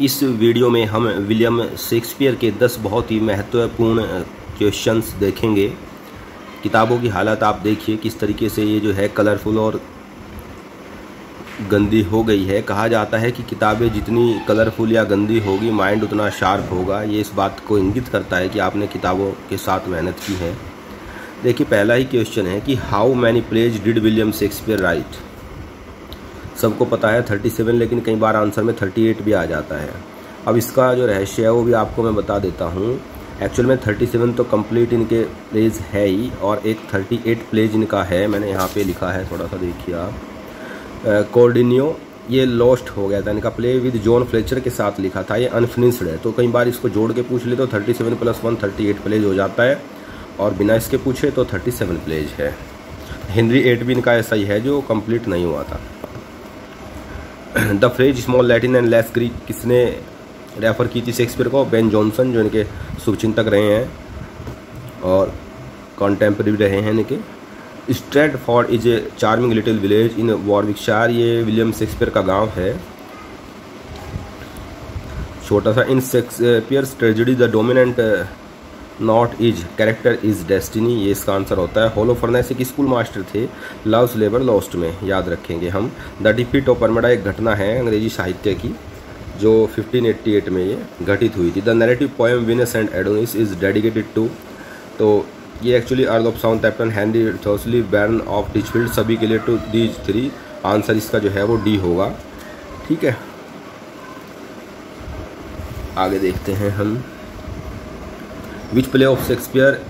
इस वीडियो में हम विलियम शेक्सपियर के 10 बहुत ही महत्वपूर्ण क्वेश्चंस देखेंगे। किताबों की हालत आप देखिए, किस तरीके से ये जो है कलरफुल और गंदी हो गई है। कहा जाता है कि किताबें जितनी कलरफुल या गंदी होगी, माइंड उतना शार्प होगा। ये इस बात को इंगित करता है कि आपने किताबों के साथ मेहनत की है। देखिए, पहला ही क्वेश्चन है कि how many plays did William Shakespeare write? सबको पता है थर्टी सेवन, लेकिन कई बार आंसर में थर्टी एट भी आ जाता है। अब इसका जो रहस्य है, वो भी आपको मैं बता देता हूँ। एक्चुअल में थर्टी सेवन तो कंप्लीट इनके प्लेज है ही, और एक थर्टी एट प्लेज इनका है। मैंने यहाँ पे लिखा है थोड़ा सा देखिए आप। कोर्डिनियो ये लॉस्ट हो गया था। इनका प्ले विद जॉन फ्लेचर के साथ लिखा था। ये अनफिनिश्ड है। तो कई बार इसको जोड़ के पूछ ले तो thirty seven plus one thirty eight plays हो जाता है। और बिना इसके पूछे तो थर्टी सेवन प्लेज है। हिंद्री एट भी इनका ऐसा ही है, जो कंप्लीट नहीं हुआ था। The phrase small Latin and less Greek, किसने रेफ़र की थी शेक्सपियर को? बेन जॉनसन, जो इनके शुभचिंतक रहे हैं और कॉन्टेम्प्रेरी रहे हैं इनके। Stratford is a charming little village in Warwickshire ये विलियम शेक्सपियर का गाँव है। छोटा सा in Shakespeare's tragedy the dominant note is, character is destiny, ये इसका आंसर होता है। होलो फर्नेस एक स्कूल मास्टर थे, लव्स लेबर लॉस्ट में, याद रखेंगे हम। द डिफीट ऑफ़ परमेडा एक घटना है अंग्रेज़ी साहित्य की, जो 1588 में ये घटित हुई थी। The narrative poem Venus and Adonis is dedicated to तो ये actually earl of Southampton Henry Wriothesley baron of Titchfield सभी के लिए टू दीज थ्री आंसर इसका जो है वो डी होगा। ठीक है। आगे देखते हैं हम। Which play of Shakespeare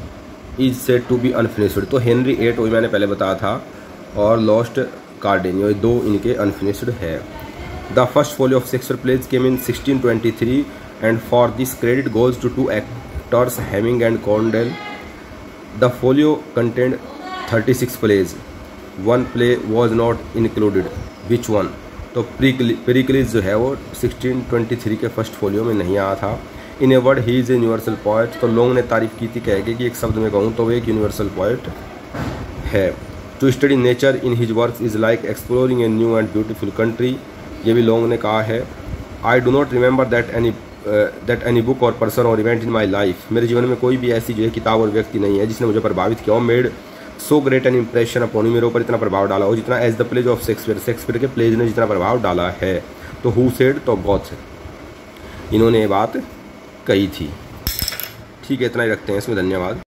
is set to be unfinished तो हेनरी एट वही मैंने पहले बताया था, और लॉस्ट कार्डिन ये दो इनके अनफिनिश्ड है। The first folio of Shakespeare plays came in 1623 and for this credit goes to two actors Heminge and Condell the folio content 36 plays one play was not included which one तो Pericles जो है, वो 1623 के first folio में नहीं आया था। In a word he is a universal point तो लोगों ने तारीफ़ की थी कह के कि एक शब्द में कहूँ तो वो एक यूनिवर्सल पॉइंट है। To study nature in his work is like exploring a new and beautiful country ये भी लोगों ने कहा है। I do not remember that any that any book or person or event in my life मेरे जीवन में कोई भी ऐसी जो है किताब और व्यक्ति नहीं है जिसने मुझे प्रभावित किया। और made so great an impression upon मेरे ऊपर इतना प्रभाव डाला हो जितना as the plays of Shakespeare Shakespeare के प्लेज ने जितना प्रभाव डाला है। तो हु सेड तो गॉड इन्होंने ये बात कही थी। ठीक है इतना ही रखते हैं इसमें धन्यवाद।